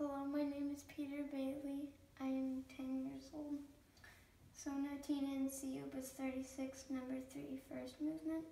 Hello, my name is Peter Bayley. I am 10 years old. Sonatina in C Opus 36, number 3, first movement.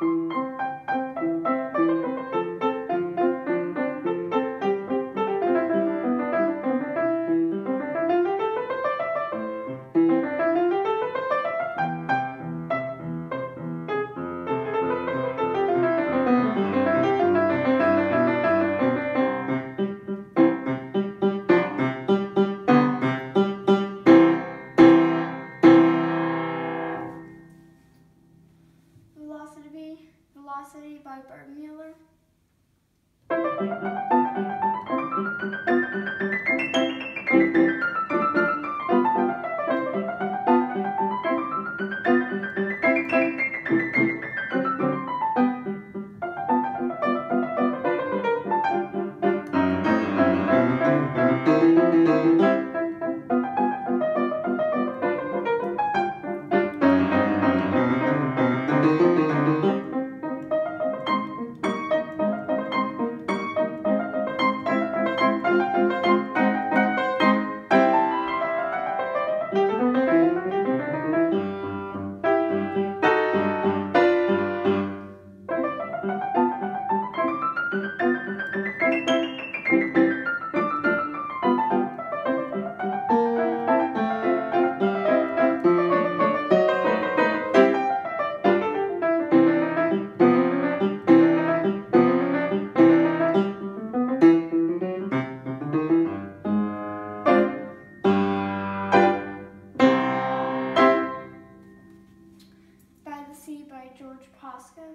Velocity, Velocity by Burgmüller. By George Posca.